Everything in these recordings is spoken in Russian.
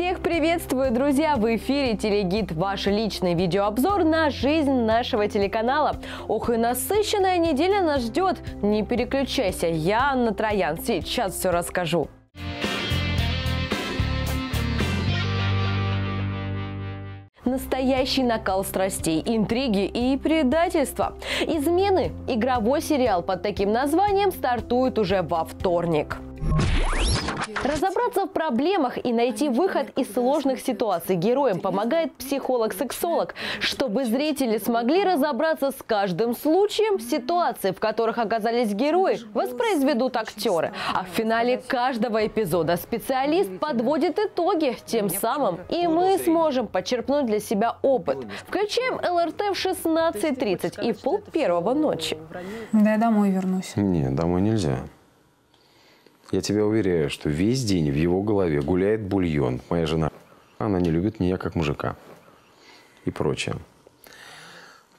Всех приветствую, друзья! В эфире Телегид, ваш личный видеообзор на жизнь нашего телеканала. Ох и насыщенная неделя нас ждет. Не переключайся, я Анна Троян. Сейчас все расскажу. Настоящий накал страстей, интриги и предательства. «Измены» – игровой сериал под таким названием стартует уже во вторник. Разобраться в проблемах и найти выход из сложных ситуаций героям помогает психолог-сексолог, чтобы зрители смогли разобраться с каждым случаем ситуации, в которых оказались герои, воспроизведут актеры. А в финале каждого эпизода специалист подводит итоги, тем самым и мы сможем почерпнуть для себя опыт. Включаем ЛРТ в 16.30 и в пол первого ночи. Да я домой вернусь. Не, домой нельзя. Я тебя уверяю, что весь день в его голове гуляет бульон. Моя жена, она не любит меня как мужика. И прочее.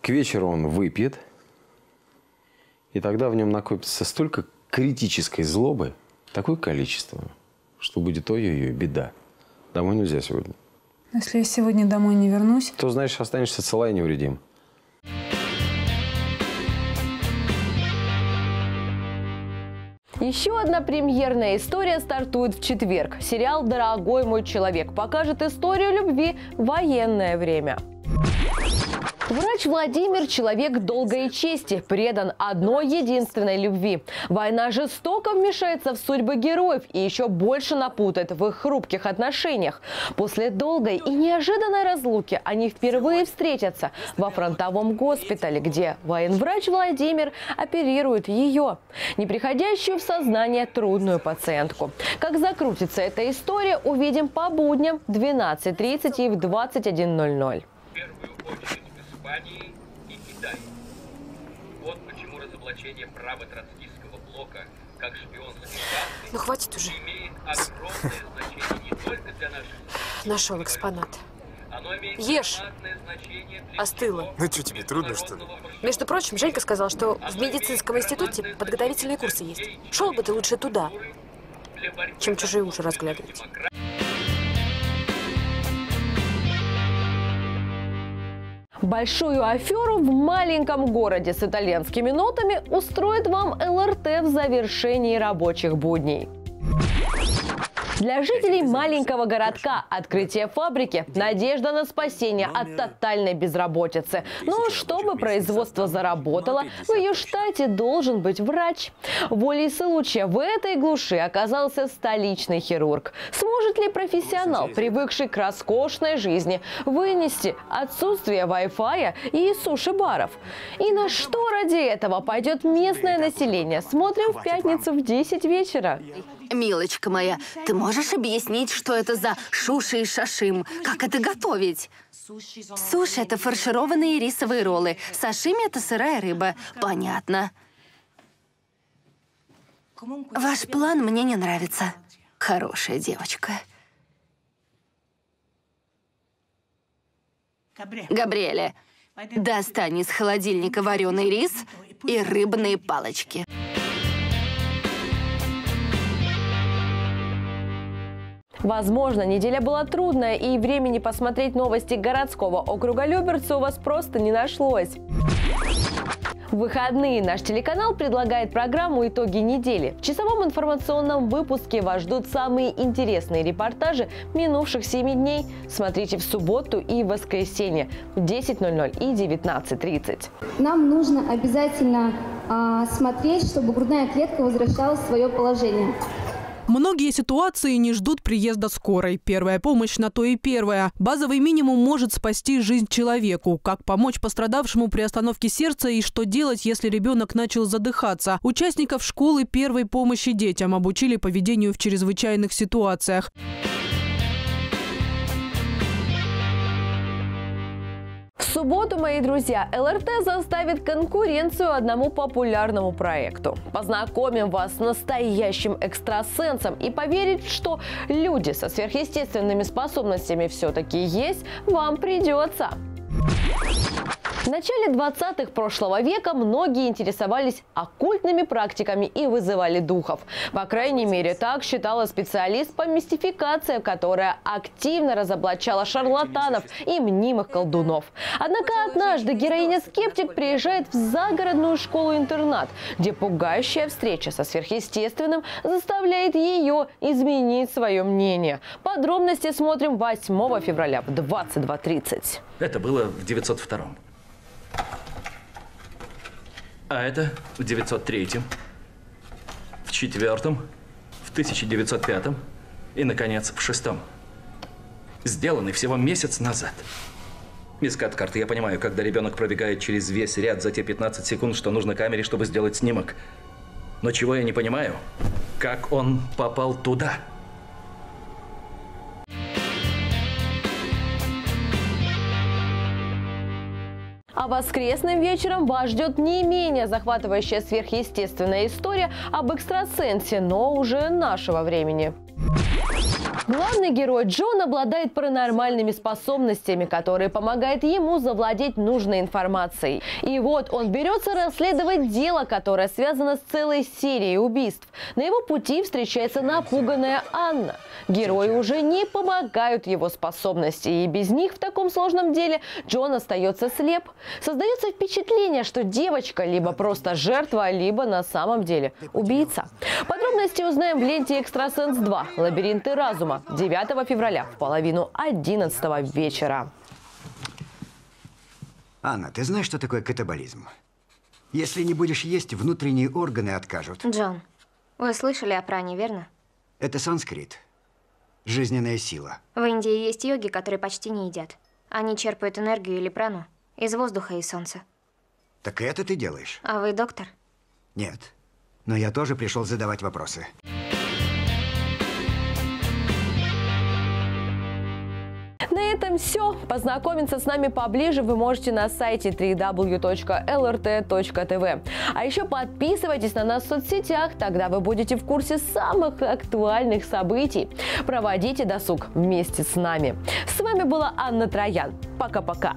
К вечеру он выпьет, и тогда в нем накопится столько критической злобы, такое количество, что будет ой-ой-ой, беда. Домой нельзя сегодня. Если я сегодня домой не вернусь, То, знаешь, останешься цела и невредим. Еще одна премьерная история стартует в четверг. Сериал «Дорогой мой человек» покажет историю любви в военное время. Врач Владимир – человек долгой чести, предан одной единственной любви. Война жестоко вмешается в судьбы героев и еще больше напутает в их хрупких отношениях. После долгой и неожиданной разлуки они впервые встретятся во фронтовом госпитале, где военврач Владимир оперирует ее, неприходящую в сознание трудную пациентку. Как закрутится эта история, увидим по будням в 12.30 и в 21.00. в первую очередь в Испании и Китае. Вот разоблачение права троцкистского блока как шпионской Ну хватит уже. имеет огромное значение не только для наших Нашел экспонат. оно имеет Ешь. значение Остыло. Ну что, тебе трудно, что ли? Между прочим, Женька сказал, что в медицинском институте подготовительные курсы есть. Шел бы ты лучше туда, чем чужие уши разглядывать. Большую аферу в маленьком городе с итальянскими нотами устроит вам ЛРТ в завершении рабочих будней. Для жителей маленького городка открытие фабрики – надежда на спасение от тотальной безработицы. Но чтобы производство заработало, в ее штате должен быть врач. Волей случая в этой глуши оказался столичный хирург. Сможет ли профессионал, привыкший к роскошной жизни, вынести отсутствие Wi-Fi и суши-баров? И на что ради этого пойдет местное население? Смотрим в пятницу в 10 вечера. Милочка моя, ты можешь объяснить, что это за шуши и шашим? Как это готовить? Суши – это фаршированные рисовые роллы. Сашими – это сырая рыба. Понятно. Ваш план мне не нравится. Хорошая девочка. Габриэле, достань из холодильника вареный рис и рыбные палочки. Возможно, неделя была трудная, и времени посмотреть новости городского округа Люберцы у вас просто не нашлось. В выходные наш телеканал предлагает программу «Итоги недели». В часовом информационном выпуске вас ждут самые интересные репортажи минувших 7 дней. Смотрите в субботу и воскресенье в 10.00 и 19.30. Нам нужно обязательно а, смотреть, чтобы грудная клетка возвращалась в свое положение. Многие ситуации не ждут приезда скорой. Первая помощь на то и первая. Базовый минимум может спасти жизнь человеку. Как помочь пострадавшему при остановке сердца и что делать, если ребенок начал задыхаться. Участников школы первой помощи детям обучили поведению в чрезвычайных ситуациях. Субботу, мои друзья, ЛРТ заставит конкуренцию одному популярному проекту. Познакомим вас с настоящим экстрасенсом и поверить, что люди со сверхъестественными способностями все-таки есть, вам придется. В начале 20-х прошлого века многие интересовались оккультными практиками и вызывали духов. По крайней мере, так считала специалист по мистификации, которая активно разоблачала шарлатанов и мнимых колдунов. Однако однажды героиня-скептик приезжает в загородную школу-интернат, где пугающая встреча со сверхъестественным заставляет ее изменить свое мнение. Подробности смотрим 8 февраля в 22.30. Это было в 902 А это в 903 в четвертом, в 1905 и, наконец, в шестом. Сделаны всего месяц назад. Мисс Каткарт, я понимаю, когда ребенок пробегает через весь ряд за те 15 секунд, что нужно камере, чтобы сделать снимок. Но чего я не понимаю, как он попал туда? А воскресным вечером вас ждет не менее захватывающая сверхъестественная история об экстрасенсе, но уже нашего времени. Главный герой Джон обладает паранормальными способностями, которые помогают ему завладеть нужной информацией. И вот он берется расследовать дело, которое связано с целой серией убийств. На его пути встречается напуганная Анна. Герои уже не помогают его способности, и без них в таком сложном деле Джон остается слеп. Создается впечатление, что девочка либо просто жертва, либо на самом деле убийца. Подробности узнаем в ленте «Экстрасенс 2. Лабиринты разума» 9 февраля в половину 11 вечера. Анна, ты знаешь, что такое катаболизм? Если не будешь есть, внутренние органы откажут. Джон, вы слышали о пране, верно? Это санскрит. Жизненная сила. В Индии есть йоги, которые почти не едят. Они черпают энергию или прану из воздуха и солнца. Так это ты делаешь? А вы доктор? Нет. Но я тоже пришел задавать вопросы. На этом все. Познакомиться с нами поближе вы можете на сайте www.lrt.tv. А еще подписывайтесь на нас в соцсетях, тогда вы будете в курсе самых актуальных событий. Проводите досуг вместе с нами. С вами была Анна Троян. Пока-пока.